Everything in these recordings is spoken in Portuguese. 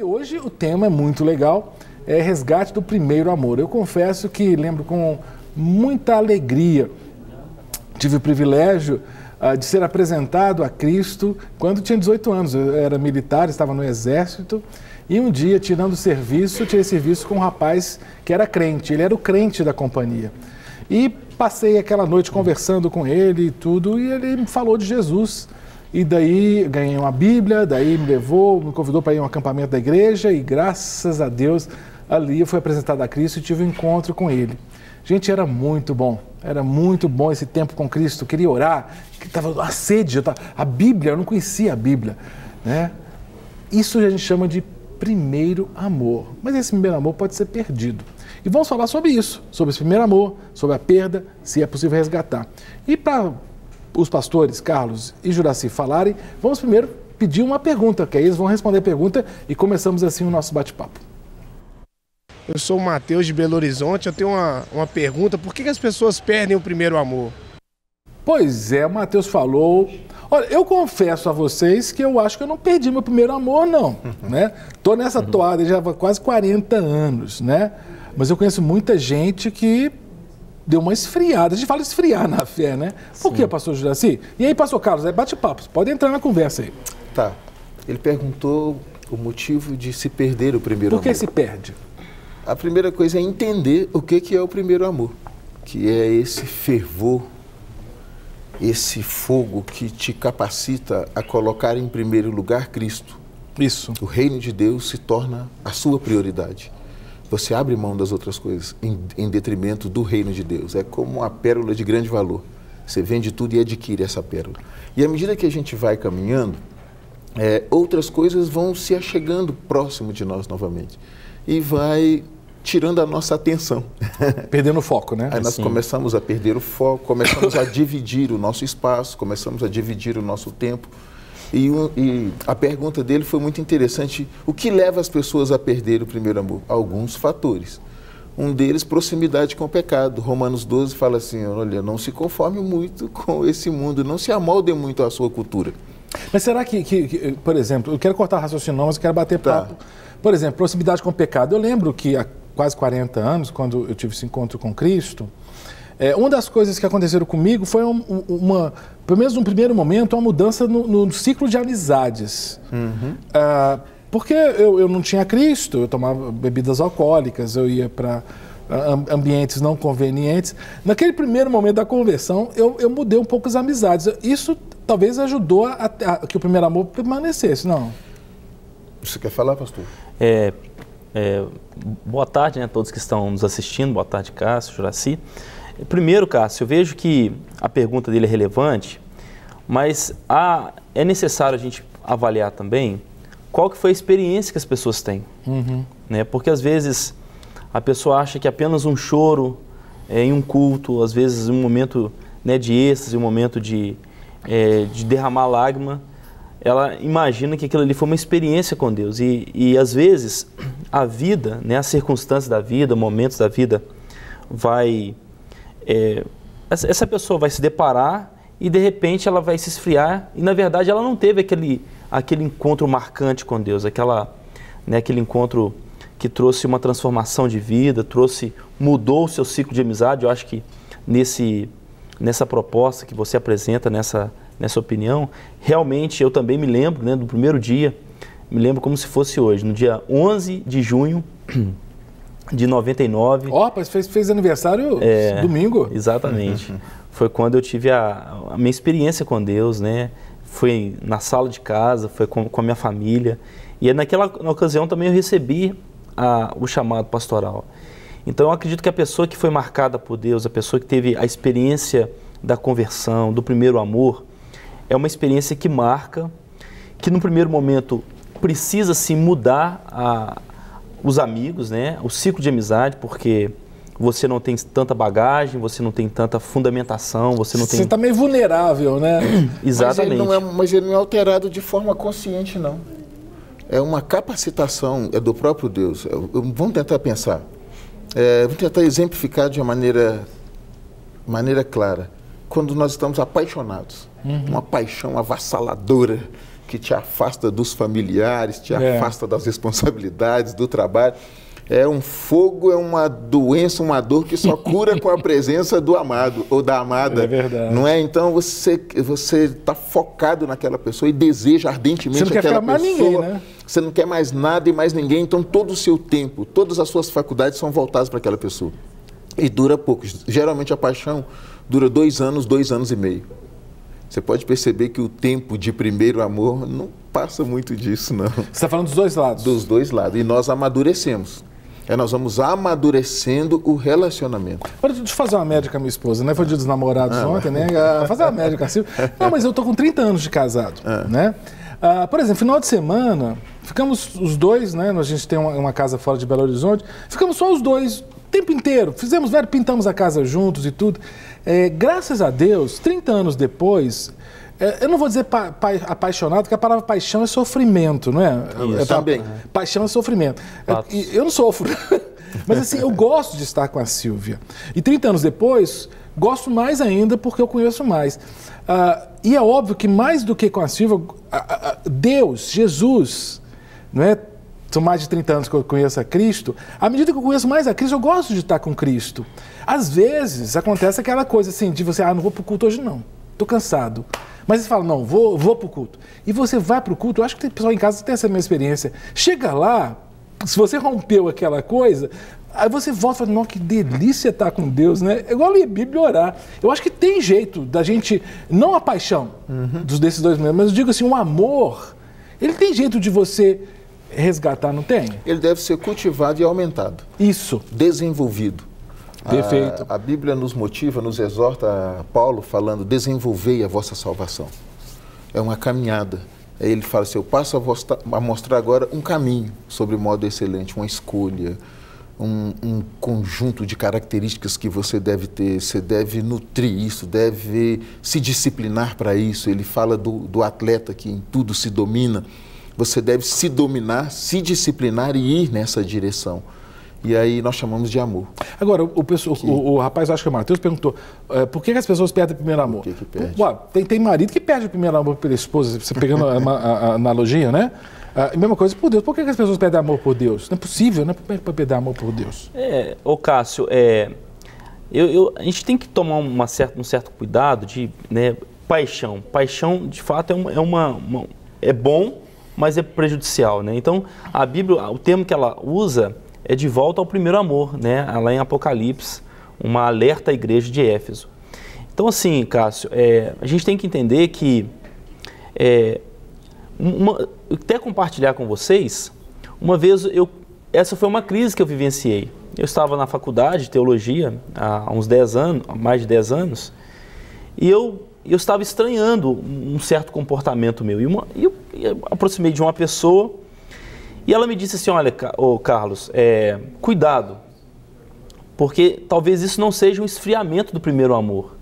E hoje o tema é muito legal, é resgate do primeiro amor. Eu confesso que lembro com muita alegria. Tive o privilégio uh, de ser apresentado a Cristo quando tinha 18 anos. Eu era militar, estava no exército. E um dia, tirando serviço, tirei serviço com um rapaz que era crente. Ele era o crente da companhia. E passei aquela noite conversando com ele e tudo, e ele me falou de Jesus. E daí ganhei uma Bíblia, daí me levou, me convidou para ir a um acampamento da igreja e graças a Deus ali eu fui apresentado a Cristo e tive um encontro com ele. Gente, era muito bom, era muito bom esse tempo com Cristo. Eu queria orar, estava a sede, tava, a Bíblia, eu não conhecia a Bíblia. Né? Isso a gente chama de primeiro amor. Mas esse primeiro amor pode ser perdido. E vamos falar sobre isso, sobre esse primeiro amor, sobre a perda, se é possível resgatar. E para os pastores Carlos e Juraci falarem, vamos primeiro pedir uma pergunta, que aí eles vão responder a pergunta e começamos assim o nosso bate-papo. Eu sou o Matheus de Belo Horizonte, eu tenho uma, uma pergunta, por que, que as pessoas perdem o primeiro amor? Pois é, o Matheus falou. Olha, eu confesso a vocês que eu acho que eu não perdi meu primeiro amor, não. né? Tô nessa toada já há quase 40 anos, né? Mas eu conheço muita gente que deu uma esfriada. A gente fala esfriar na fé, né? Por Sim. que, pastor Juraci? E aí, pastor Carlos, é bate-papo. Pode entrar na conversa aí. Tá. Ele perguntou o motivo de se perder o primeiro amor. Por que se perde? A primeira coisa é entender o que, que é o primeiro amor, que é esse fervor, esse fogo que te capacita a colocar em primeiro lugar Cristo. Isso. O reino de Deus se torna a sua prioridade você abre mão das outras coisas em, em, detrimento do reino de Deus. É como uma pérola de grande valor. Você vende tudo e adquire essa pérola. E à medida que a gente vai caminhando, é, outras coisas vão se achegando próximo de nós novamente. E vai tirando a nossa atenção. Perdendo o foco, né? Aí nós começamos a perder o foco, começamos a dividir o nosso espaço, começamos a dividir o nosso tempo. E, um, e, a pergunta dele foi muito interessante. O que leva as pessoas a perder o primeiro amor? Alguns fatores. Um deles, proximidade com o pecado. Romanos 12 fala assim: olha, não se conforme muito com esse mundo, não se amolde muito à sua cultura. Mas será que, que, que por exemplo, eu quero cortar raciocínio, mas eu quero bater tá. papo. Por exemplo, proximidade com o pecado. Eu lembro que há quase 40 anos, quando eu tive esse encontro com Cristo, é, uma das coisas que aconteceram comigo foi uma, uma pelo menos no primeiro momento, uma mudança no, no ciclo de amizades. Uhum. Ah, porque eu, eu não tinha Cristo, eu tomava bebidas alcoólicas, eu ia para ambientes não convenientes. Naquele primeiro momento da conversão, eu, eu mudei um pouco as amizades. Isso talvez ajudou a, a, que o primeiro amor permanecesse, não? Você quer falar, pastor? É, é, boa tarde né, a todos que estão nos assistindo. Boa tarde, Cássio, Juraci. Primeiro, Cássio, eu vejo que a pergunta dele é relevante, mas há, é necessário a gente avaliar também qual que foi a experiência que as pessoas têm. Uhum. Né? Porque às vezes a pessoa acha que apenas um choro é, em um culto, às vezes um momento né, de êxtase, um momento de, é, de derramar lágrima, ela imagina que aquilo ali foi uma experiência com Deus. E, e às vezes a vida, né, as circunstâncias da vida, momentos da vida, vai é, essa pessoa vai se deparar e de repente ela vai se esfriar e na verdade ela não teve aquele, aquele encontro marcante com Deus, aquela, né, aquele encontro que trouxe uma transformação de vida, trouxe mudou o seu ciclo de amizade. Eu acho que nesse nessa proposta que você apresenta nessa nessa opinião, realmente eu também me lembro, né, do primeiro dia, me lembro como se fosse hoje, no dia 11 de junho de 99. Ó, oh, fez, fez aniversário é, domingo. Exatamente. foi quando eu tive a, a, minha experiência com Deus, né? Foi na sala de casa, foi com, com a minha família. E naquela na ocasião também eu recebi a, o chamado pastoral. Então eu acredito que a pessoa que foi marcada por Deus, a pessoa que teve a experiência da conversão, do primeiro amor, é uma experiência que marca, que no primeiro momento precisa se mudar a, os amigos, né? O ciclo de amizade, porque você não tem tanta bagagem, você não tem tanta fundamentação, você não tem... Você está meio vulnerável, né? Exatamente. Mas ele, é, mas ele, não é, alterado de forma consciente, não. É uma capacitação, é do próprio Deus. É, vamos tentar pensar. É, vamos tentar exemplificar de uma maneira, maneira clara. Quando nós estamos apaixonados, uhum. uma paixão avassaladora, que te afasta dos familiares, te É. afasta das responsabilidades, do trabalho. É um fogo, é uma doença, uma dor que só cura com a presença do amado ou da amada. É verdade. Não é? Então você você está focado naquela pessoa e deseja ardentemente Você não quer aquela pessoa. ninguém, né? Você não quer mais nada e mais ninguém. Então todo o seu tempo, todas as suas faculdades são voltadas para aquela pessoa. E dura pouco. Geralmente a paixão dura dois anos, dois anos e meio. Você pode perceber que o tempo de primeiro amor não passa muito disso, não. Você está falando dos dois lados. Dos dois lados. E nós amadurecemos. É, nós vamos amadurecendo o relacionamento. Deixa eu fazer uma média com a minha esposa, né? Foi dia dos namorados ontem, né? Ah, Fazer uma média com a Silvia. Não, mas eu tô com 30 anos de casado, né? Ah, por exemplo, final de semana, ficamos os dois, né? A gente tem uma, uma casa fora de Belo Horizonte, ficamos só os dois tempo inteiro. Fizemos, velho, pintamos a casa juntos e tudo. É, graças a Deus, 30 anos depois, é, eu não vou dizer pa- pa- apaixonado, porque a palavra paixão é sofrimento, não é? Isso, É, também. Paixão é sofrimento. Fatos. E eu não sofro. Mas assim, eu gosto de estar com a Silvia. E 30 anos depois, gosto mais ainda porque eu conheço mais. Ah, e é óbvio que mais do que com a Silvia, Deus, Jesus, não é? São mais de 30 anos que eu conheço a Cristo. À medida que eu conheço mais a Cristo, eu gosto de estar com Cristo. Às vezes acontece aquela coisa assim, de você, ah, não vou pro culto hoje não. Tô cansado. Mas você fala, não, vou, vou pro culto. E você vai pro culto, eu acho que tem pessoal em casa que tem essa mesma experiência. Chega lá, se você rompeu aquela coisa, aí você volta e fala, não, que delícia estar com Deus, né? É igual ler Bíblia e orar. Eu acho que tem jeito da gente, não a paixão dos desses dois mesmos, mas eu digo assim, o amor, ele tem jeito de você resgatar, não tem? Ele deve ser cultivado e aumentado, Isso. desenvolvido. Perfeito. A, a Bíblia nos motiva, nos exorta, Paulo falando, desenvolvei a vossa salvação. É uma caminhada. Aí ele fala assim, eu passo a, a mostrar agora um caminho sobre modo excelente, uma escolha, um, um conjunto de características que você deve ter. Você deve nutrir isso, deve se disciplinar para isso. Ele fala do, do atleta que em tudo se domina. Você deve se dominar, se disciplinar e ir nessa direção. E aí nós chamamos de amor. Agora, o, pessoal- o- o rapaz, acho que é o Matheus, perguntou eh, por que, que as pessoas perdem o primeiro amor? que que perde? Ué, tem, tem marido que perde o primeiro amor pela esposa, você pegando a, a- a analogia, né? Ah, e mesma coisa por Deus. Por que, que as pessoas perdem amor por Deus? Não é possível, né? Como é que pode perder amor por Deus? É, ô Cássio, é, eu, eu- a gente tem que tomar uma certa, um certo cuidado de né, paixão. Paixão, de fato, é, uma, é, uma- uma- é bom, mas é prejudicial. Né? Então, a Bíblia, o termo que ela usa é de volta ao primeiro amor, né? lá em Apocalipse, uma alerta à igreja de Éfeso. Então, assim, Cássio, é, a gente tem que entender que é, uma, até compartilhar com vocês, uma vez eu, essa foi uma crise que eu vivenciei. Eu estava na faculdade de teologia há uns 10 anos, há mais de 10 anos, e eu, eu estava estranhando um certo comportamento meu. E, uma, e eu, eu aproximei de uma pessoa e ela me disse assim: Olha, ô, Carlos, é, cuidado, porque talvez isso não seja um esfriamento do primeiro amor,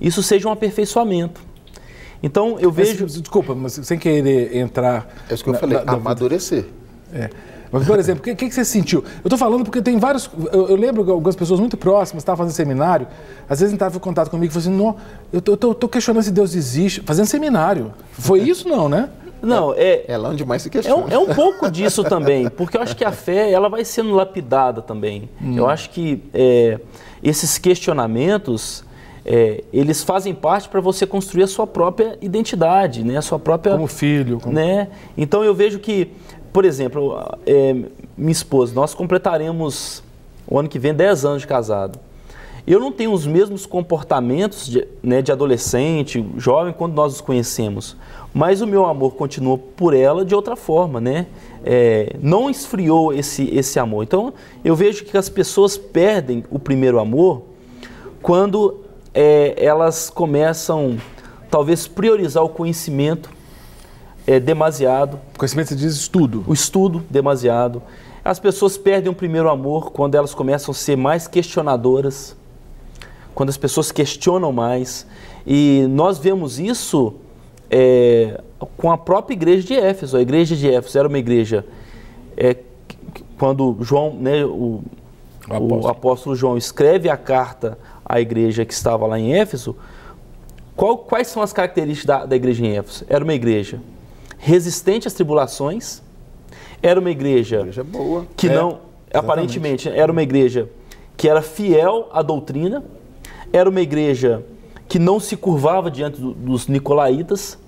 isso seja um aperfeiçoamento. Então eu vejo. Mas, desculpa, mas sem querer entrar. É isso que eu na- falei, na- na- amadurecer. É. Mas, por exemplo, o que, que, que você sentiu? Eu estou falando porque tem vários. Eu, eu lembro que algumas pessoas muito próximas estavam fazendo seminário, às vezes entravam em contato comigo e falavam assim: não, eu tô, tô- tô questionando se Deus existe. Fazendo seminário. Foi isso, não, né? Não, é, É lá onde mais se É questiona. um, é um pouco disso também, porque eu acho que a fé ela vai sendo lapidada também. Eu acho que é, esses questionamentos é, eles fazem parte para você construir a sua própria identidade, né? A sua própria Como filho. Como... né? Então eu vejo que, por exemplo, é, minha esposa, nós completaremos o ano que vem 10 anos de casado. Eu não tenho os mesmos comportamentos de, né, de adolescente, jovem, quando nós nos conhecemos. Mas o meu amor continua por ela de outra forma, né? É, não esfriou esse, esse amor. Então eu vejo que as pessoas perdem o primeiro amor quando é, elas começam, talvez, priorizar o conhecimento é, demasiado, Conhecimento se diz estudo. o estudo demasiado. As pessoas perdem o primeiro amor quando elas começam a ser mais questionadoras, quando as pessoas questionam mais. E nós vemos isso é, com a própria igreja de Éfeso. A igreja de Éfeso era uma igreja é, quando João, né, o, O apóstolo. o apóstolo João escreve a carta à igreja que estava lá em Éfeso, qual- quais são as características da, da igreja em Éfeso? Era uma igreja resistente às tribulações, era uma igreja, Igreja boa. que É, não, aparentemente, era uma igreja que era fiel à doutrina, era uma igreja que não se curvava diante do- dos nicolaítas,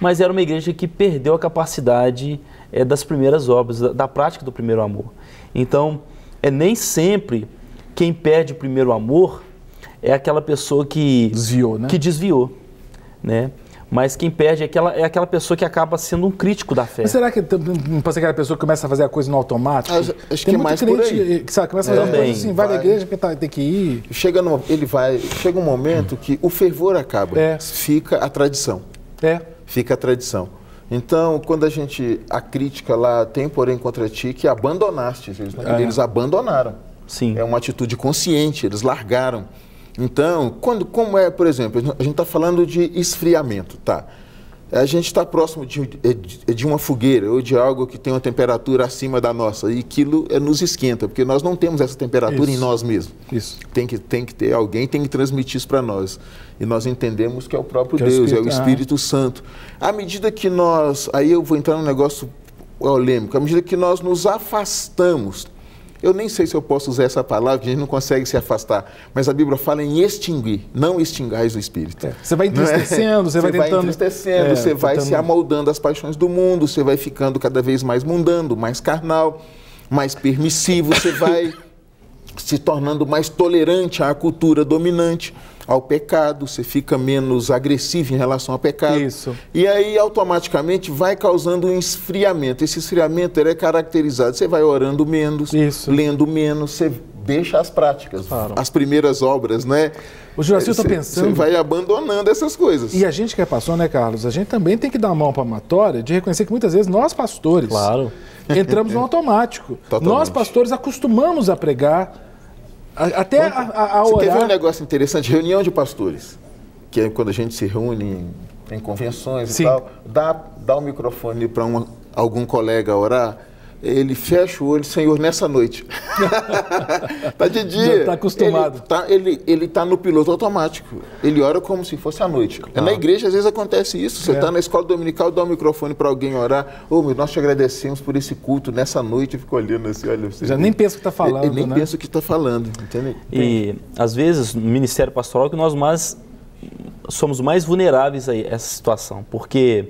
mas era uma igreja que perdeu a capacidade eh, das primeiras obras, da, da prática do primeiro amor. Então, é nem sempre quem perde o primeiro amor é aquela pessoa que Desviou, né? que desviou, né? Mas quem perde é aquela, é aquela pessoa que acaba sendo um crítico da fé. Mas será que não pode ser aquela pessoa que começa a fazer a coisa no automático? Acho- acho que Tem é muito mais por crente aí. que sabe, começa a fazer uma Também, coisa assim, vai, na vai. igreja porque tá, tem que ir. Chega, no, ele vai, chega um momento que o fervor acaba. É. Fica a tradição. É. Fica a tradição. Então, quando a gente. A crítica lá tem, porém, contra ti que abandonaste. Eles, É. eles abandonaram. Sim. É uma atitude consciente, eles largaram. Então, quando, como é, por exemplo, a gente está falando de esfriamento, tá? A gente está próximo de, de- uma fogueira ou de algo que tem uma temperatura acima da nossa e aquilo é, nos esquenta, porque nós não temos essa temperatura em Isso. nós mesmos. Isso. Tem que, tem que ter alguém, tem que transmitir isso para nós. E nós entendemos que é o próprio Que é o Deus, é o Espírito, ah. Espírito Santo. À medida que nós. Aí eu vou entrar num negócio polêmico. À medida que nós nos afastamos. Eu nem sei se eu posso usar essa palavra, que a gente não consegue se afastar. Mas a Bíblia fala em extinguir, não extingais o Espírito. É. Você vai é? entristecendo, você vai tentando- entristecendo, É, você vai tentando- se amoldando às paixões do mundo, você vai ficando cada vez mais mundano, mais carnal, mais permissivo, você vai se tornando mais tolerante à cultura dominante, ao pecado, você fica menos agressivo em relação ao pecado. Isso. E aí automaticamente vai causando um esfriamento. Esse esfriamento ele é caracterizado, você vai orando menos, Isso. lendo menos, você deixa as práticas, Claro. as primeiras obras, né? O Juraci, eu tô Você- pensando- Você vai abandonando essas coisas. E a gente que é pastor, né, Carlos? A gente também tem que dar a mão palmatória de reconhecer que muitas vezes nós, pastores, Claro. entramos no automático. Totalmente. Nós, pastores, acostumamos a pregar, até a, a, a Você ver um orar. negócio interessante? Reunião de pastores. Que é quando a gente se reúne em, em convenções Sim. e tal. Dá, dá o microfone para algum colega orar. Ele fecha o olho, Senhor, nessa noite. tá de dia. Já tá acostumado. Ele tá, ele, ele tá no piloto automático. Ele ora como se fosse à noite. Na igreja, às vezes, acontece isso. Você É. está na escola dominical, dá o microfone para alguém orar. Ô, meu, nós te agradecemos por esse culto nessa noite. E fica olhando assim, olha. Você Já nem pensa o que está falando, Ele nem né? pensa o que está falando, entende? E às vezes no ministério pastoral que nós mais somos mais vulneráveis a essa situação, porque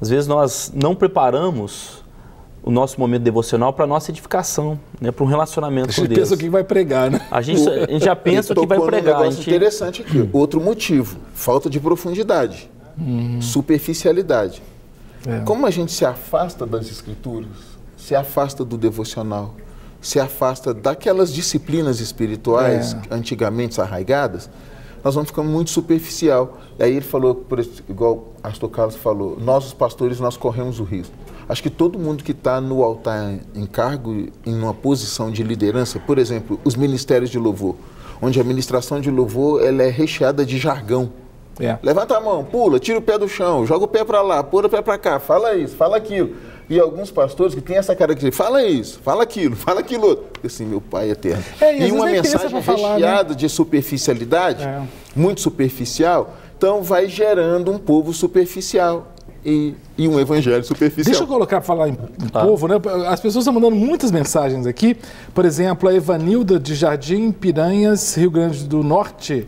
às vezes nós não preparamos o nosso momento devocional para nossa edificação, né, para um relacionamento A com gente Deus. pensa o que vai pregar, né? A gente, a gente já pensa o que vai pregar. A negócio gente, interessante aqui. Outro motivo, falta de profundidade, superficialidade. É. Como a gente se afasta das escrituras, se afasta do devocional, se afasta daquelas disciplinas espirituais É. antigamente arraigadas, nós vamos ficando muito superficial. E aí ele falou, igual Astor Carlos falou, nós os pastores nós corremos o risco. Acho que todo mundo que está no altar em cargo, em uma posição de liderança, por exemplo, os ministérios de louvor, onde a ministração de louvor ela é recheada de jargão. É. Levanta a mão, pula, tira o pé do chão, joga o pé para lá, pula o pé para cá, fala isso, fala aquilo. E alguns pastores que têm essa característica, fala isso, fala aquilo, fala aquilo outro. Assim, meu pai eterno. É, e às e uma mensagem falar, né? recheada de superficialidade, É. muito superficial, então vai gerando um povo superficial e, e um evangelho superficial. Deixa eu colocar para falar em, em povo, né? As pessoas estão mandando muitas mensagens aqui. Por exemplo, a Evanilda de Jardim Piranhas, Rio Grande do Norte.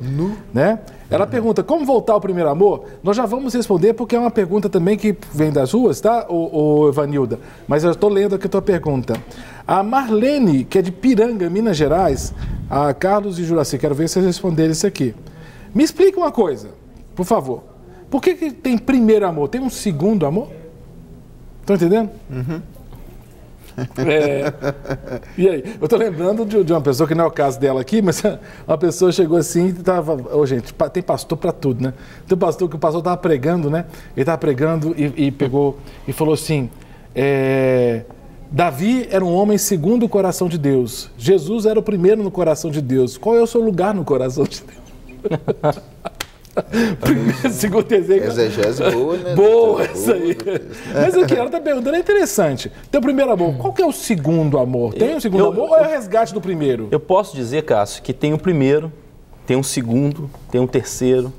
Né? Ela pergunta como voltar ao primeiro amor. Nós já vamos responder porque é uma pergunta também que vem das ruas, tá, o, o Evanilda? Mas eu estou lendo aqui a tua pergunta. A Marlene, que é de Piranga, Minas Gerais, a Carlos e Juraci, quero ver se vocês responderem isso aqui. Me explica uma coisa, por favor. Por que, que tem primeiro amor? Tem um segundo amor? Estão entendendo? É. E aí? Eu tô lembrando de, de uma pessoa que não é o caso dela aqui, mas uma pessoa chegou assim e tava. Ô, gente, pa- tem pastor para tudo, né? Tem um pastor que o pastor tava pregando, né? Ele tava pregando e, e pegou e falou assim: é, Davi era um homem segundo o coração de Deus. Jesus era o primeiro no coração de Deus. Qual é o seu lugar no coração de Deus? Primeiro, segundo, terceiro. Exegese boa, né? Boa, isso aí. Mas o que ela está perguntando é interessante. Teu primeiro amor, qual que é o segundo amor? Tem um segundo Eu- amor ou é o resgate do primeiro? Eu posso dizer, Cássio, que tem o primeiro, tem um segundo, tem um terceiro.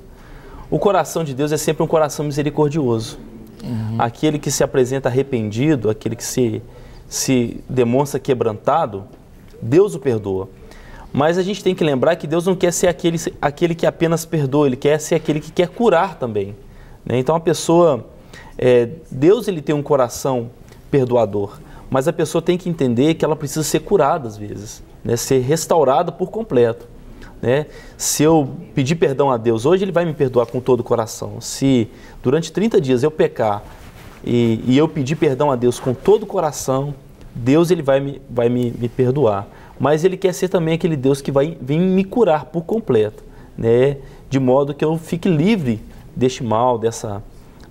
O coração de Deus é sempre um coração misericordioso. Uhum. Aquele que se apresenta arrependido, aquele que se, se demonstra quebrantado, Deus o perdoa. Mas a gente tem que lembrar que Deus não quer ser aquele, aquele que apenas perdoa, Ele quer ser aquele que quer curar também. Né? Então a pessoa, é, Deus ele tem um coração perdoador, mas a pessoa tem que entender que ela precisa ser curada às vezes, né? ser restaurada por completo. Né? Se eu pedir perdão a Deus hoje, Ele vai me perdoar com todo o coração. Se durante 30 dias eu pecar e, e eu pedir perdão a Deus com todo o coração, Deus ele vai, me, vai me, me perdoar. Mas Ele quer ser também aquele Deus que vai vir me curar por completo, né? de modo que eu fique livre deste mal, dessa,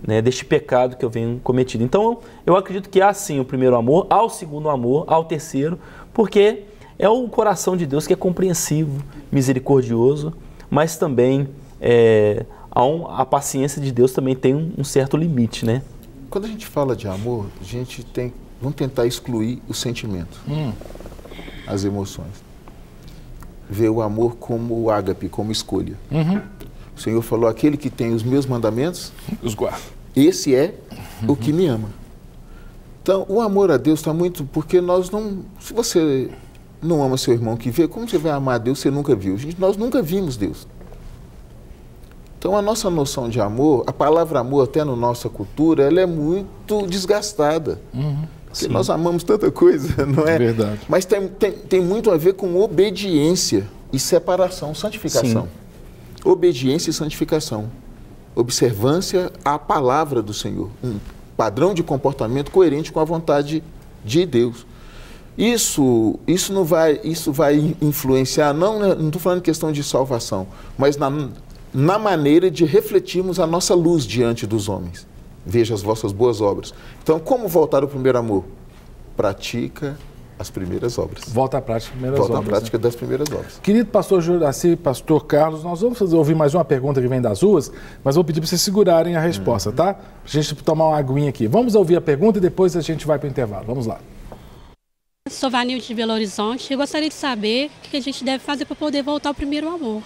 né, deste pecado que eu venho cometido. Então, eu acredito que há sim o primeiro amor, há o segundo amor, há o terceiro, porque é o coração de Deus que é compreensivo, misericordioso, mas também é, a, um, a, paciência de Deus também tem um, um, certo limite, né? Quando a gente fala de amor, a gente tem, vamos tentar excluir o sentimento, hum. As emoções. Ver o amor como o ágape, como escolha. Uhum. O Senhor falou: aquele que tem os meus mandamentos, os guarda. Esse é uhum. o que me ama. Então, o amor a Deus está muito. Porque nós não. Se você não ama seu irmão que vê, como você vai amar a Deus você nunca viu? Gente, nós nunca vimos Deus. Então, a nossa noção de amor, a palavra amor, até na nossa cultura, ela é muito desgastada. Uhum. Porque Sim. nós amamos tanta coisa, não é? Verdade. Mas tem, tem, tem muito a ver com obediência e separação, santificação. Sim obediência e santificação. Observância à palavra do Senhor. Um padrão de comportamento coerente com a vontade de Deus. Isso, isso não vai, isso vai influenciar, não não estou falando questão de salvação, mas na, na maneira de refletirmos a nossa luz diante dos homens. Veja as vossas boas obras. Então, como voltar ao primeiro amor? Pratica as primeiras obras. Volta à prática das primeiras Volta obras. Volta à prática né? das primeiras obras. Querido pastor Juraci, pastor Carlos, nós vamos fazer, ouvir mais uma pergunta que vem das ruas, mas vou pedir para vocês segurarem a resposta, uhum. tá? Para a gente tomar uma aguinha aqui. Vamos ouvir a pergunta e depois a gente vai para o intervalo. Vamos lá. Sou Vanilde de Belo Horizonte e gostaria de saber o que a gente deve fazer para poder voltar ao primeiro amor.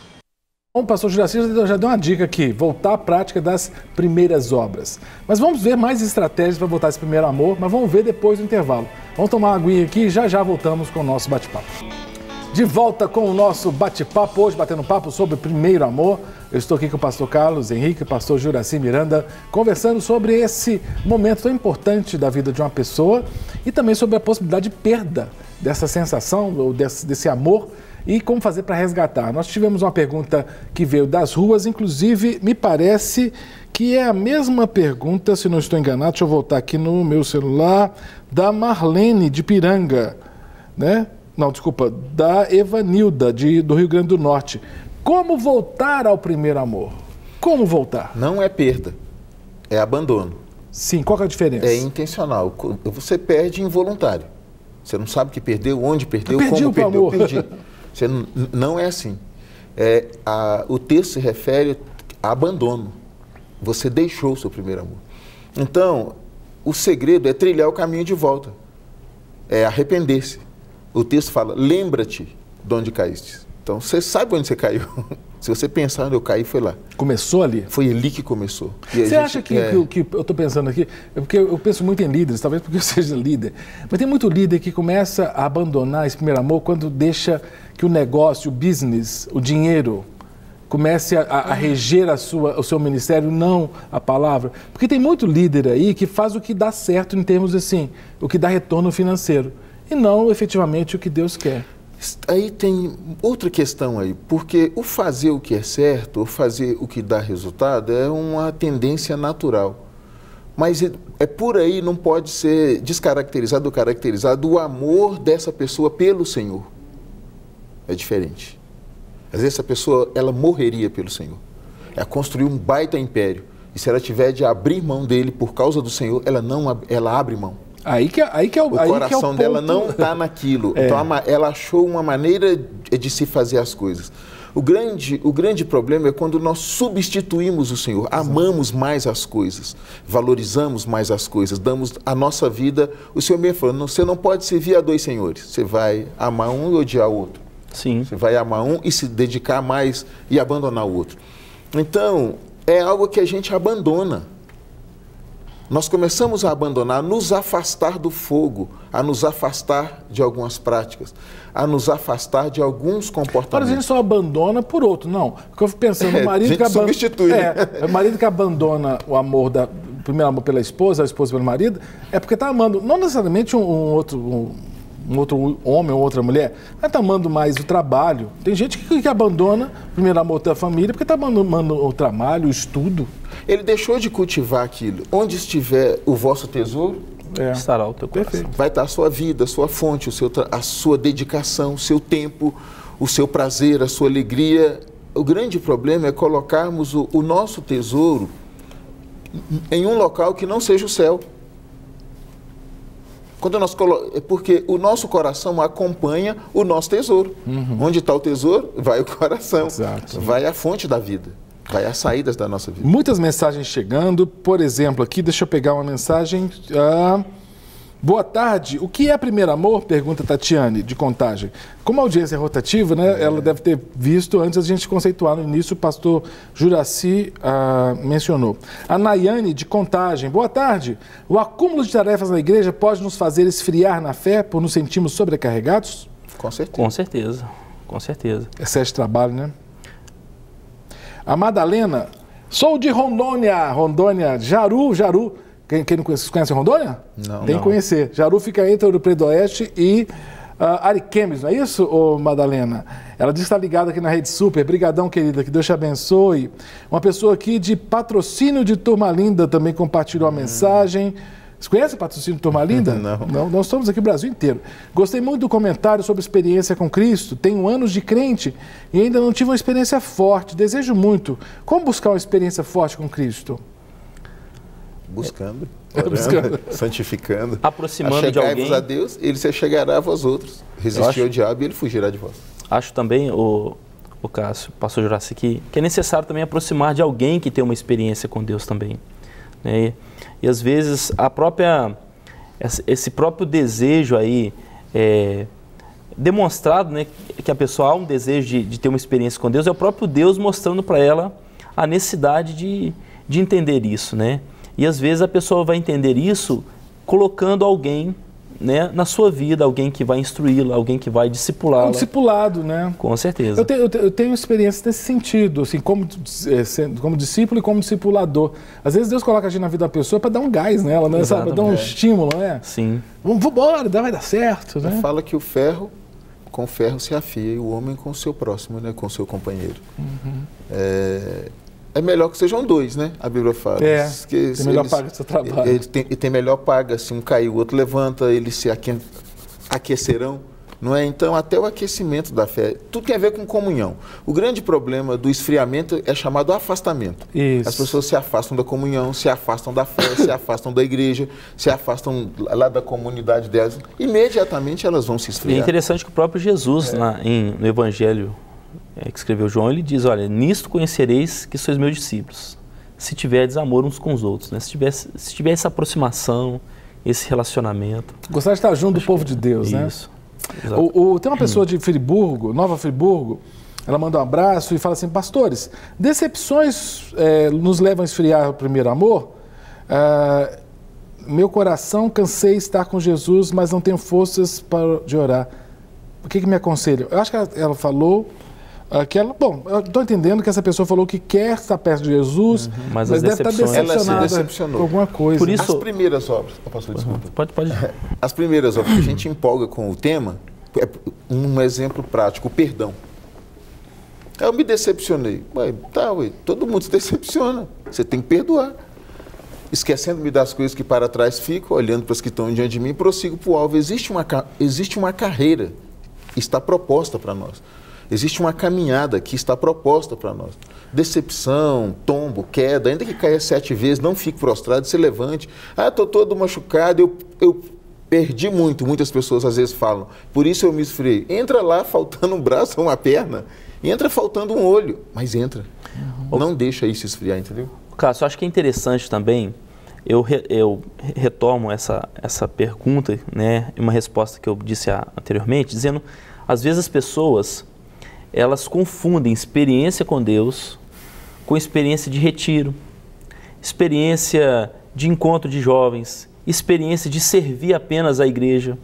Bom, pastor Juraci já deu uma dica aqui, voltar à prática das primeiras obras. Mas vamos ver mais estratégias para voltar esse primeiro amor, mas vamos ver depois do intervalo. Vamos tomar uma aguinha aqui e já já voltamos com o nosso bate-papo. De volta com o nosso bate-papo, hoje batendo papo sobre primeiro amor. Eu estou aqui com o pastor Carlos Henrique, pastor Juraci Miranda, conversando sobre esse momento tão importante da vida de uma pessoa e também sobre a possibilidade de perda dessa sensação ou desse, desse amor e como fazer para resgatar. Nós tivemos uma pergunta que veio das ruas, inclusive me parece que é a mesma pergunta, se não estou enganado, deixa eu voltar aqui no meu celular, da Marlene de Piranga, né? Não, desculpa, da Evanilda de, do Rio Grande do Norte. Como voltar ao primeiro amor? Como voltar? Não é perda, é abandono. Sim, qual é a diferença? É intencional. Você perde involuntário. Você não sabe que perdeu, onde perdeu, como perdeu, amor. perdi. Você não é assim. É, a, o texto se refere a abandono. Você deixou o seu primeiro amor. Então, o segredo é trilhar o caminho de volta. É arrepender-se. O texto fala: lembra-te de onde caíste. Então, você sabe onde você caiu. Se você pensar onde eu caí, foi lá. Começou ali? Foi ali que começou. você gente, acha que, é... que, que, eu estou pensando aqui, é porque eu penso muito em líderes, talvez porque eu seja líder, mas tem muito líder que começa a abandonar esse primeiro amor quando deixa que o negócio, o business, o dinheiro comece a, a, reger a sua, o seu ministério, não a palavra. Porque tem muito líder aí que faz o que dá certo em termos assim, o que dá retorno financeiro, e não efetivamente o que Deus quer. Aí tem outra questão aí, porque o fazer o que é certo, o fazer o que dá resultado, é uma tendência natural. Mas é, é por aí, não pode ser descaracterizado ou caracterizado o amor dessa pessoa pelo Senhor é diferente. Às vezes essa pessoa, ela morreria pelo Senhor. Ela construiu um baita império. E se ela tiver de abrir mão dele por causa do Senhor, ela não ela abre mão. Aí que, é, aí que é o, o coração é o dela não está naquilo. É. Então ela achou uma maneira de se fazer as coisas. O grande, o grande problema é quando nós substituímos o Senhor, amamos mais as coisas, valorizamos mais as coisas, damos a nossa vida. O Senhor me falou: você não pode servir a dois senhores, você vai amar um e odiar o outro. Sim. Você vai amar um e se dedicar mais e abandonar o outro. Então, é algo que a gente abandona. Nós começamos a abandonar, a nos afastar do fogo, a nos afastar de algumas práticas, a nos afastar de alguns comportamentos. gente só abandona por outro, não. Porque eu fico pensando, É, o marido a gente que abandona. substitui, né? É, o marido que abandona o amor da. O primeiro amor pela esposa, a esposa pelo marido, é porque está amando, não necessariamente um, um outro. Um, um outro homem ou outra mulher, mas está amando mais o trabalho. Tem gente que, que abandona o primeiro amor da família porque está abandonando o trabalho, o estudo. Ele deixou de cultivar aquilo. Onde estiver o vosso tesouro, É. Estará o teu coração. Perfeito. vai estar a sua vida, a sua fonte, o seu, a sua dedicação, o seu tempo, o seu prazer, a sua alegria. O grande problema é colocarmos o, o nosso tesouro em um local que não seja o céu. Quando nós colo... é porque o nosso coração acompanha o nosso tesouro. Onde está o tesouro, vai o coração. Exato. Vai a fonte da vida. Vai as saídas da nossa vida. Muitas mensagens chegando. Por exemplo, aqui, deixa eu pegar uma mensagem. ah, boa tarde. O que é primeiro amor? Pergunta Tatiane, de contagem. Como a audiência é rotativa, né? Ela deve ter visto antes a gente conceituar no início, o pastor Juraci ah, mencionou. A Nayane, de contagem. Boa tarde. O acúmulo de tarefas na igreja pode nos fazer esfriar na fé por nos sentirmos sobrecarregados? Com certeza. Com certeza, com certeza. Excesso de trabalho, né? A Madalena, sou de Rondônia, Rondônia, Jaru, Jaru. Quem, quem não conhece, vocês conhecem Rondônia? Não. Tem que conhecer. Jaru fica entre Ouro Preto do Oeste e uh, Ariquemes, não é isso, ô Madalena? Ela diz que está ligada aqui na Rede Super. Brigadão, querida, que Deus te abençoe. Uma pessoa aqui de patrocínio de Turma Linda também compartilhou a mensagem. Você conhece o patrocínio de Turma Linda? Não. Não, nós estamos aqui no Brasil inteiro. Gostei muito do comentário sobre experiência com Cristo. Tenho anos de crente e ainda não tive uma experiência forte. Desejo muito. Como buscar uma experiência forte com Cristo? Buscando, orando, buscando. santificando. Aproximando de alguém. a Deus, ele se chegará a vós outros. Resistir acho- ao diabo e ele fugirá de vós. Acho também, o, o Cássio, pastor Juraci, que, que é necessário também aproximar de alguém que tem uma experiência com Deus também. né? E, e às vezes a própria, esse- esse próprio desejo aí, é, demonstrado né, que a pessoa há um desejo de, de ter uma experiência com Deus, é o próprio Deus mostrando para ela a necessidade de, de entender isso. Né? E às vezes a pessoa vai entender isso colocando alguém né, na sua vida, alguém que vai instruí-la, alguém que vai É um discipulá-la. discipulado, né? Com certeza. Eu tenho, eu tenho- eu tenho experiência nesse sentido, assim, como, eh, sendo- como discípulo e como discipulador. Às vezes Deus coloca a gente na vida da pessoa para dar um gás nela, né? Sabe? Pra dar um estímulo, né? Sim. Vamos embora, vai dar certo, né? Fala que o ferro com ferro se afia e o homem com o seu próximo, né? com o seu companheiro. Uhum. É, é melhor que sejam dois, né? A Bíblia fala. É, Que tem melhor eles- paga do seu trabalho. Ele tem, e tem melhor paga. Se um cair, o outro levanta, eles se aque- aquecerão. Não é? Então, até o aquecimento da fé, tudo tem a ver com comunhão. O grande problema do esfriamento é chamado afastamento. Isso. As pessoas se afastam da comunhão, se afastam da fé, se afastam da igreja, se afastam lá da comunidade delas. Imediatamente elas vão se E é esfriar. interessante que o próprio Jesus, na- em- no Evangelho é, que escreveu João, ele diz: Olha, nisto conhecereis que sois meus discípulos, se tiverdes amor uns com os outros. Né? Se, tiver, se tiver essa aproximação, esse relacionamento. Gostar de estar junto do povo de Deus, né? Isso. O, o- tem uma pessoa de Friburgo, Nova Friburgo, ela manda um abraço e fala assim: Pastores, decepções eh, nos levam a esfriar o primeiro amor? Ah, meu coração cansei de estar com Jesus, mas não tenho forças para de orar. O que, que me aconselha? Eu acho que ela, ela falou ah, que ela. Bom, eu estou entendendo que essa pessoa falou que quer estar perto de Jesus, Mas mas, as deve estar decepções- Ela se decepcionada decepcionou. com alguma coisa. Por isso- As primeiras obras. Oh, pastor, desculpa. Pode, pode. As primeiras obras que a gente empolga com o tema, é um exemplo prático, o perdão. Eu me decepcionei. Ué, tá, ué, todo mundo se decepciona. Você tem que perdoar. Esquecendo-me das coisas que para trás ficam, olhando para as que estão diante de mim, prossigo para o alvo. Existe uma, existe uma carreira está proposta para nós. Existe uma caminhada que está proposta para nós. Decepção, tombo, queda, ainda que caia sete vezes, não fique prostrado, se levante. Ah, estou todo machucado, eu, eu perdi muito. Muitas pessoas às vezes falam, por isso eu me esfriei. Entra lá faltando um braço ou uma perna, entra faltando um olho, mas entra. Não deixa isso esfriar, entendeu? Cássio, acho que é interessante também, eu, re- eu retomo essa, essa pergunta, né, uma resposta que eu disse anteriormente, dizendo, às vezes as pessoas, elas confundem experiência com Deus com experiência de retiro, experiência de encontro de jovens, experiência de servir apenas a igreja.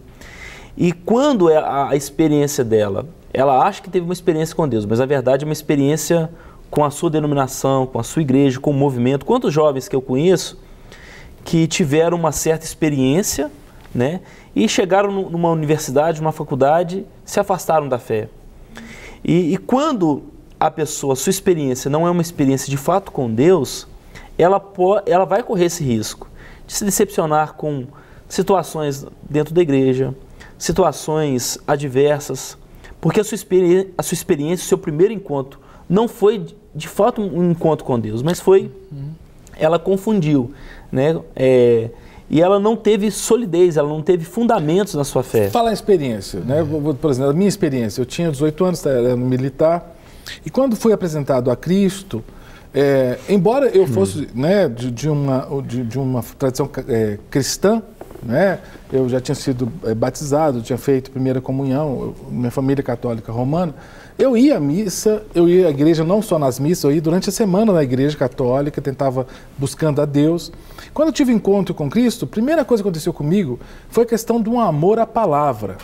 E quando é a, experiência dela, ela acha que teve uma experiência com Deus, mas a verdade é uma experiência com a sua denominação, com a sua igreja, com o movimento. Quantos jovens que eu conheço que tiveram uma certa experiência, né, e chegaram numa universidade, numa faculdade, se afastaram da fé. E, e quando a pessoa, a sua experiência não é uma experiência de fato com Deus, ela, pode, ela vai correr esse risco de se decepcionar com situações dentro da igreja, situações adversas, porque a sua, experiência, a sua experiência, o seu primeiro encontro, não foi de fato um encontro com Deus, mas foi, ela confundiu, né? É, e ela não teve solidez, ela não teve fundamentos na sua fé. Fala a experiência, né? Por exemplo, a minha experiência, eu tinha 18 anos, era militar, e quando fui apresentado a Cristo, é, embora eu fosse hum. né, de, de, uma, de, de uma tradição é, cristã, né, eu já tinha sido é, batizado, tinha feito primeira comunhão, eu, minha família católica romana, eu ia à missa, eu ia à igreja não só nas missas, eu ia durante a semana na igreja católica, tentava buscando a Deus. Quando eu tive encontro com Cristo, a primeira coisa que aconteceu comigo foi a questão de um amor à palavra,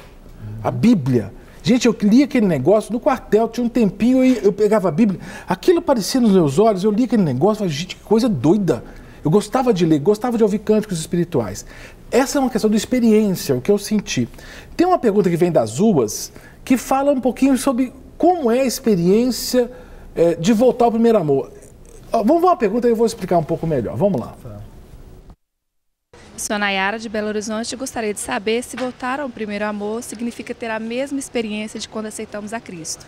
a Bíblia. Gente, eu li aquele negócio no quartel, tinha um tempinho, eu, eu pegava a Bíblia, aquilo aparecia nos meus olhos, eu li aquele negócio, falei, gente, que coisa doida. Eu gostava de ler, gostava de ouvir cânticos espirituais. Essa é uma questão de experiência, o que eu senti. Tem uma pergunta que vem das ruas que fala um pouquinho sobre como é a experiência é, de voltar ao primeiro amor. Vamos ver uma pergunta e eu vou explicar um pouco melhor. Vamos lá. Sou a Nayara de Belo Horizonte e gostaria de saber se voltar ao primeiro amor significa ter a mesma experiência de quando aceitamos a Cristo.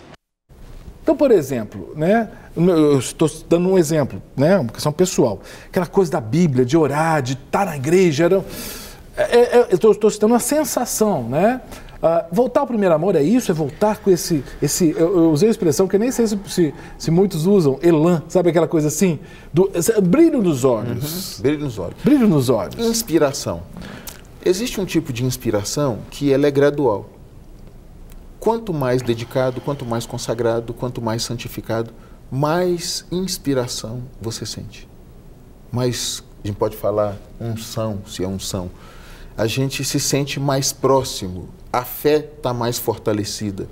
Então, por exemplo, né, eu estou dando um exemplo, né, uma questão pessoal. Aquela coisa da Bíblia, de orar, de estar na igreja. Era, é, é, eu estou citando uma sensação, né? Uh, voltar ao primeiro amor é isso? É voltar com esse. esse eu, eu usei a expressão que nem sei se, se, se, muitos usam, elan, sabe aquela coisa assim? Do, brilho nos olhos. Uhum. Brilho nos olhos. Brilho nos olhos. Inspiração. Existe um tipo de inspiração que ela é gradual. Quanto mais dedicado, quanto mais consagrado, quanto mais santificado, mais inspiração você sente. Mais, a gente pode falar unção, se é unção. A gente se sente mais próximo a fé está mais fortalecida.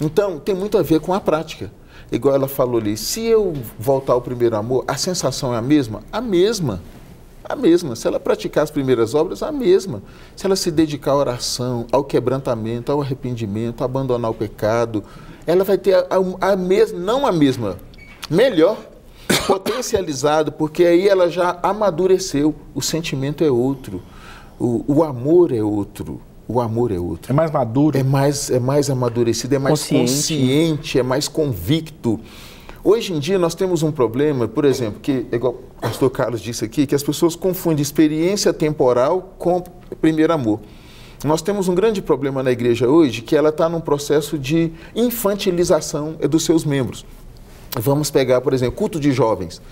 Então, tem muito a ver com a prática. Igual ela falou ali, se eu voltar ao primeiro amor, a sensação é a mesma? A mesma. A mesma. Se ela praticar as primeiras obras, a mesma. Se ela se dedicar à oração, ao quebrantamento, ao arrependimento, abandonar o pecado, ela vai ter a, a, a mesma, não a mesma, melhor, potencializado, porque aí ela já amadureceu. O sentimento é outro, o, o amor é outro o amor é outro. É mais maduro. É mais, é mais amadurecido, é mais consciente. consciente, é mais convicto. Hoje em dia nós temos um problema, por exemplo, que, igual o pastor Carlos disse aqui, que as pessoas confundem experiência temporal com primeiro amor. Nós temos um grande problema na igreja hoje, que ela está num processo de infantilização dos seus membros. Vamos pegar, por exemplo, culto de jovens.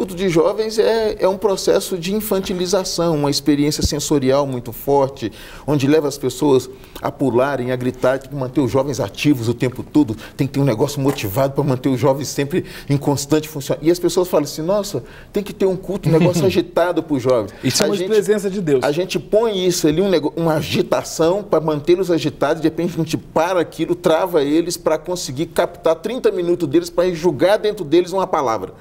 Culto de jovens é, é um processo de infantilização, uma experiência sensorial muito forte, onde leva as pessoas a pularem, a gritar, tem que manter os jovens ativos o tempo todo, tem que ter um negócio motivado para manter os jovens sempre em constante funcionamento. E as pessoas falam assim, nossa, tem que ter um culto, um negócio agitado para os jovens. Isso é uma presença de Deus. A gente põe isso ali, um negócio, uma agitação para mantê-los agitados, de repente a gente para aquilo, trava eles para conseguir captar 30 minutos deles para julgar dentro deles uma palavra.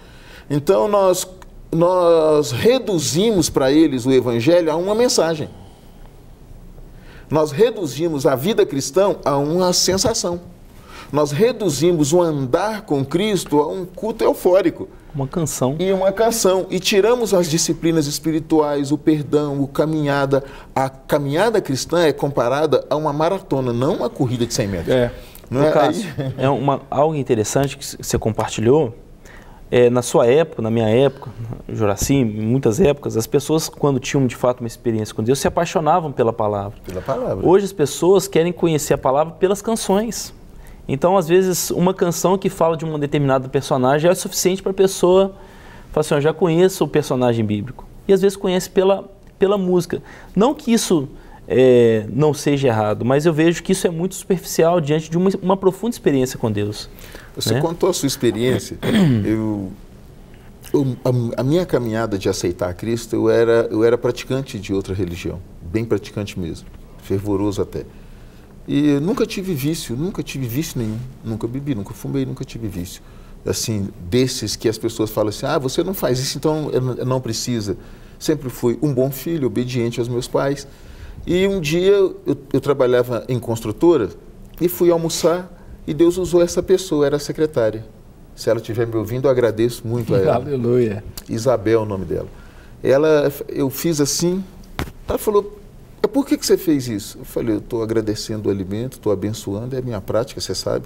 Então nós, nós reduzimos para eles o Evangelho a uma mensagem. Nós reduzimos a vida cristã a uma sensação. Nós reduzimos o andar com Cristo a um culto eufórico. Uma canção. E uma canção. E tiramos as disciplinas espirituais, o perdão, o caminhada. A caminhada cristã é comparada a uma maratona, não uma corrida de 100 metros. É. Não é, Cássio, é uma, algo interessante que você compartilhou é, na sua época, na minha época, Juraci, em muitas épocas, as pessoas, quando tinham de fato uma experiência com Deus, se apaixonavam pela palavra. Pela palavra. Hoje as pessoas querem conhecer a palavra pelas canções. Então, às vezes, uma canção que fala de um determinado personagem é suficiente para a pessoa falar assim: eu já conheço o personagem bíblico. E às vezes conhece pela, pela música. Não que isso é, não seja errado, mas eu vejo que isso é muito superficial diante de uma, uma profunda experiência com Deus. Você né? contou a sua experiência. Eu eu, a, a, minha caminhada de aceitar Cristo, eu era, eu era praticante de outra religião, bem praticante mesmo, fervoroso até. E nunca tive vício, nunca tive vício nenhum, nunca bebi, nunca fumei, nunca tive vício. Assim, desses que as pessoas falam assim, ah, você não faz isso, então não precisa. Sempre fui um bom filho, obediente aos meus pais. E um dia eu, eu trabalhava em construtora e fui almoçar e Deus usou essa pessoa, era a secretária. Se ela estiver me ouvindo, eu agradeço muito a ela. Aleluia. Isabel é o nome dela. Ela, eu fiz assim, ela falou, é por que, que você fez isso? Eu falei, eu estou agradecendo o alimento, estou abençoando, é a minha prática, você sabe.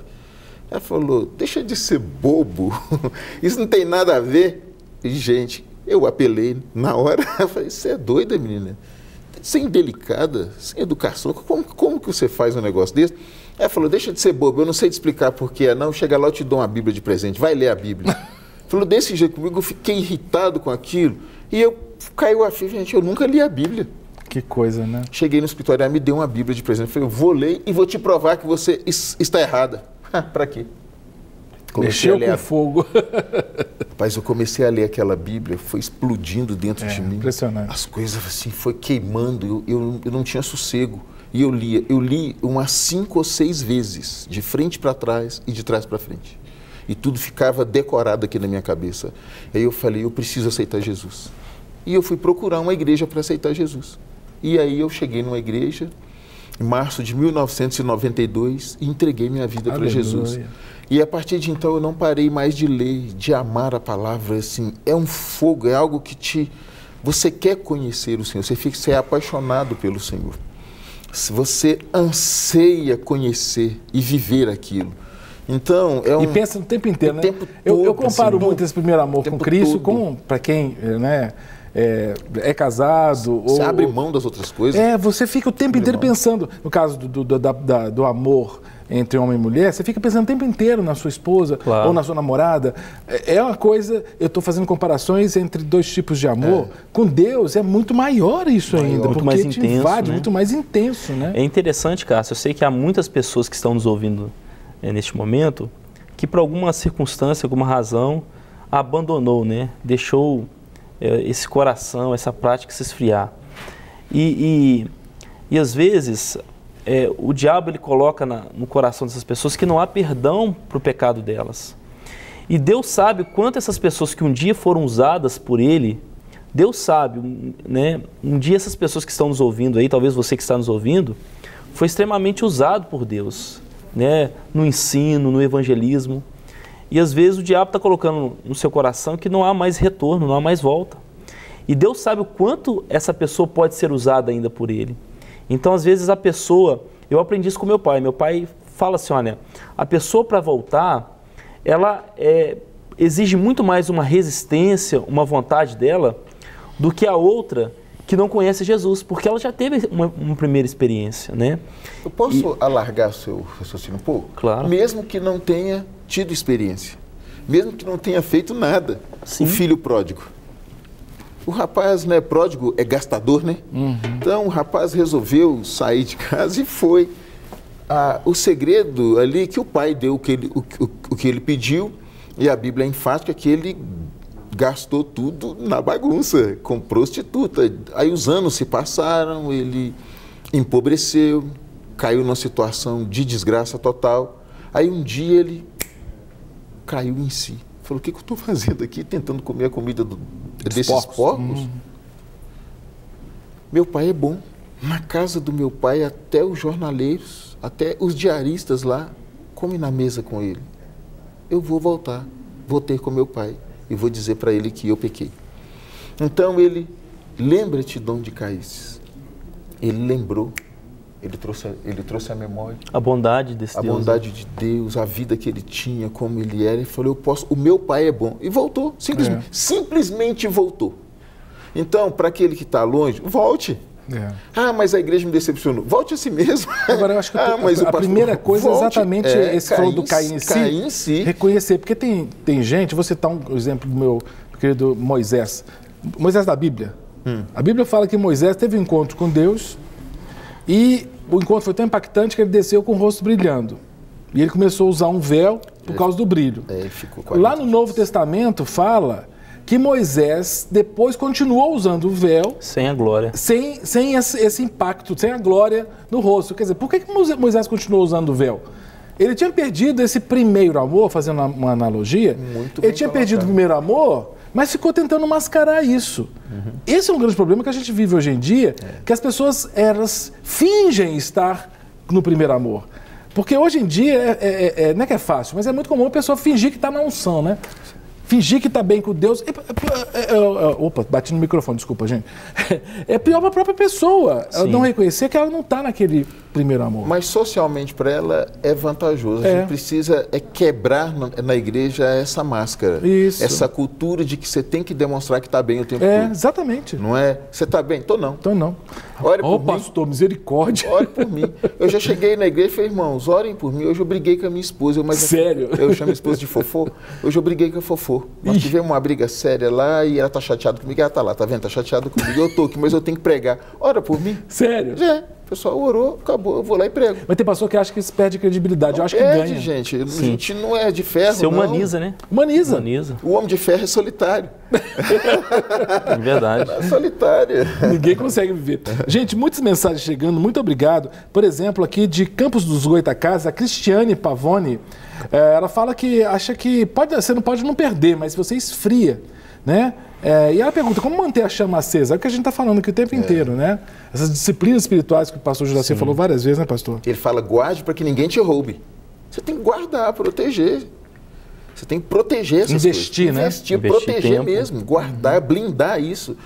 Ela falou, deixa de ser bobo, isso não tem nada a ver. E, gente, eu apelei na hora, eu falei, você é doida, menina? Sem delicada, sem educação, como, como que você faz um negócio desse? Ela falou, deixa de ser bobo, eu não sei te explicar por que não, chega lá eu te dou uma Bíblia de presente, vai ler a Bíblia. falou, desse jeito comigo, eu fiquei irritado com aquilo, e eu caiu a ficha, gente, eu nunca li a Bíblia. Que coisa, né? Cheguei no escritório, ela me deu uma Bíblia de presente, falei, eu vou ler e vou te provar que você está errada. Para quê? Comecei Mexeu com fogo. Mas eu comecei a ler aquela Bíblia, foi explodindo dentro é, de mim. Impressionante. As coisas assim, foi queimando, eu, eu, eu não tinha sossego. E eu lia, eu li umas cinco ou seis vezes, de frente para trás e de trás para frente. E tudo ficava decorado aqui na minha cabeça. Aí eu falei, eu preciso aceitar Jesus. E eu fui procurar uma igreja para aceitar Jesus. E aí eu cheguei numa igreja, em março de 1992, e entreguei minha vida para Jesus. E a partir de então eu não parei mais de ler, de amar a palavra. Assim, é um fogo, é algo que te. Você quer conhecer o Senhor, você fica você é apaixonado pelo Senhor se você anseia conhecer e viver aquilo. Então, é um. E pensa no tempo inteiro, o né? Tempo eu, todo, eu, comparo assim, muito esse primeiro amor com Cristo todo. com, para quem né, é, é casado. Você ou, abre mão das outras coisas. É, você fica o tempo inteiro mão. pensando. No caso do, do, da, da, do amor entre homem e mulher, você fica pensando o tempo inteiro na sua esposa claro. ou na sua namorada. É, é uma coisa, eu estou fazendo comparações entre dois tipos de amor. É. Com Deus é muito maior isso ainda, muito mais intenso, invade, né? muito mais intenso, né? É interessante, Cássio, eu sei que há muitas pessoas que estão nos ouvindo é, neste momento que por alguma circunstância, alguma razão, abandonou, né? Deixou é, esse coração, essa prática se esfriar. E, e, e às vezes é, o diabo ele coloca na, no coração dessas pessoas que não há perdão para o pecado delas. E Deus sabe quanto essas pessoas que um dia foram usadas por Ele, Deus sabe, né? Um dia essas pessoas que estão nos ouvindo aí, talvez você que está nos ouvindo, foi extremamente usado por Deus, né? No ensino, no evangelismo. E às vezes o diabo está colocando no seu coração que não há mais retorno, não há mais volta. E Deus sabe o quanto essa pessoa pode ser usada ainda por Ele. Então, às vezes, a pessoa. Eu aprendi isso com meu pai. Meu pai fala assim: olha, a pessoa para voltar, ela é, exige muito mais uma resistência, uma vontade dela, do que a outra que não conhece Jesus, porque ela já teve uma, uma primeira experiência, né? Eu posso e... alargar seu raciocínio um pouco? Claro. Mesmo que não tenha tido experiência, mesmo que não tenha feito nada, Sim. o filho pródigo. O rapaz não é pródigo, é gastador, né? Uhum. Então o rapaz resolveu sair de casa e foi. Ah, o segredo ali que o pai deu o que, ele, o, o, o que ele pediu, e a Bíblia é enfática que ele gastou tudo na bagunça, com prostituta. Aí os anos se passaram, ele empobreceu, caiu numa situação de desgraça total. Aí um dia ele caiu em si. Falou, o que, que eu estou fazendo aqui, tentando comer a comida do, desses porcos? porcos? Hum. Meu pai é bom. Na casa do meu pai, até os jornaleiros, até os diaristas lá, comem na mesa com ele. Eu vou voltar, vou ter com meu pai e vou dizer para ele que eu pequei. Então ele, lembra-te de onde caísse. Ele lembrou ele trouxe, ele trouxe a memória. A bondade desse a Deus. A bondade né? de Deus, a vida que ele tinha, como ele era. Ele falou, eu posso, o meu pai é bom. E voltou, simplesmente, é. simplesmente voltou. Então, para aquele que está longe, volte. É. Ah, mas a igreja me decepcionou. Volte a si mesmo. Agora, eu acho que ah, a, a, a primeira coisa volte, é exatamente é, esse falou do cair em si. Cair em si. Reconhecer. Porque tem, tem gente, vou citar um exemplo do meu querido Moisés. Moisés da Bíblia. Hum. A Bíblia fala que Moisés teve um encontro com Deus e o encontro foi tão impactante que ele desceu com o rosto brilhando. E ele começou a usar um véu por causa do brilho. É, Lá no Novo Testamento fala que Moisés depois continuou usando o véu Sem a glória. sem, sem esse, esse impacto, sem a glória no rosto. Quer dizer, por que, que Moisés- continuou usando o véu? Ele tinha perdido esse primeiro amor, fazendo uma- uma analogia. Muito ele tinha colocado. perdido o primeiro amor, mas ficou tentando mascarar isso. Esse é um grande problema que a gente vive hoje em dia, que as pessoas elas fingem estar no primeiro amor. Porque hoje em dia, é, é- é- não é que é fácil, mas é muito comum a pessoa fingir que está na unção, né? Fingir que está bem com Deus. É- é- é- é- opa, bati no microfone, desculpa, gente. É pior para a própria pessoa. Ela não reconhecer que ela não está naquele primeiro amor. Mas socialmente para ela é vantajoso. A É. gente precisa é quebrar na, na igreja essa máscara. Isso. Essa cultura de que você tem que demonstrar que está bem o tempo É, todo. exatamente. Não é? Você está bem? Tô não. Então não. Ore Ó, por mim. pastor, misericórdia. Ore por mim. Eu já cheguei na igreja e falei, irmãos, orem por mim. Hoje eu briguei com a minha esposa. Eu, mas Sério? Eu chamo a esposa de fofô. Hoje eu briguei com a fofô. Nós tivemos uma briga séria lá e ela tá chateada comigo. Ela tá lá, tá vendo? Tá chateada comigo. Eu tô aqui, mas eu tenho que pregar. Ora por mim. Sério. É, o pessoal orou, acabou. Eu vou lá e prego. Mas tem pastor que acha que isso perde credibilidade. Eu acho que Perde, ganha. gente. A gente não é de ferro, Você não. humaniza, né? Humaniza. Humaniza. O homem de ferro é solitário. É verdade. É solitário. Ninguém consegue viver. Gente, muitas mensagens chegando, muito obrigado. Por exemplo, aqui de Campos dos Goitacazes, a Cristiane Pavone, eh, ela fala que acha que pode, você não pode não perder, mas você esfria, né? Eh, e ela pergunta como manter a chama acesa? É o que a gente está falando aqui o tempo inteiro, né? Essas disciplinas espirituais que o pastor Juraci falou várias vezes, né, pastor? Ele fala, guarde para que ninguém te roube. Você tem que guardar, proteger. Você tem que proteger essas Investir, coisas. né? Investir, Investir proteger tempo. mesmo. Guardar, blindar isso.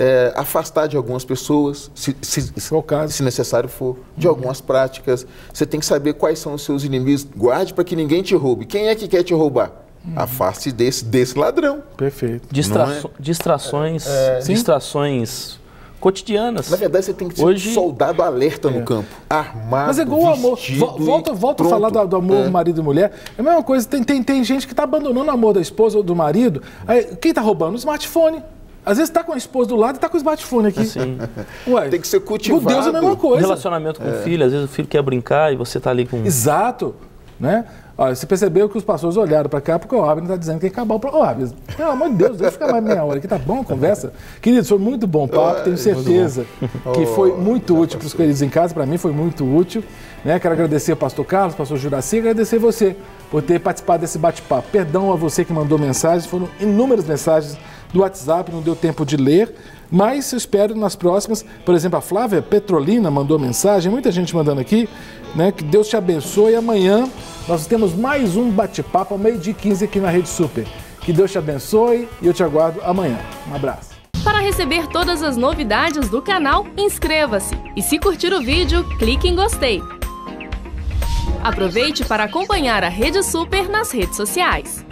É, afastar de algumas pessoas, se, se, Se for o caso. se necessário for, de algumas práticas. Você tem que saber quais são os seus inimigos. Guarde para que ninguém te roube. Quem é que quer te roubar? Afaste desse, desse ladrão. Perfeito. Distraço- Distrações, Sim. distrações cotidianas. Na verdade, você tem que ser Hoje- soldado alerta no campo. Armado, Mas é igual o amor. vestido Vo- Volta, e volta a falar do, do amor É. marido e mulher. É a mesma coisa. Tem, tem, tem gente que está abandonando o amor da esposa ou do marido. Aí, quem está roubando? O smartphone. Às vezes está com a esposa do lado e está com o smartphone aqui. Sim. Ué, Tem que ser Com cultivado. Deus é a mesma coisa. relacionamento com o filho, às vezes o filho quer brincar e você tá ali com. Exato. Né? Olha, você percebeu que os pastores olharam para cá porque o Abner está dizendo que tem que acabar o programa. Ô, Abner, pelo amor de Deus, deixa eu ficar mais meia hora aqui, tá bom a conversa? Queridos, foi muito bom o papo, tenho certeza que foi muito útil para os queridos em casa, para mim foi muito útil. Né? Quero agradecer ao pastor Carlos, pastor Juraci, agradecer você por ter participado desse bate-papo. Perdão a você que mandou mensagens, foram inúmeras mensagens do WhatsApp, não deu tempo de ler, mas eu espero nas próximas. Por exemplo, a Flávia Petrolina mandou mensagem, muita gente mandando aqui, né? Que Deus te abençoe. Amanhã nós temos mais um bate-papo ao meio-dia e 15 aqui na Rede Super. Que Deus te abençoe e eu te aguardo amanhã. Um abraço. Para receber todas as novidades do canal, inscreva-se e se curtir o vídeo, clique em gostei. Aproveite para acompanhar a Rede Super nas redes sociais.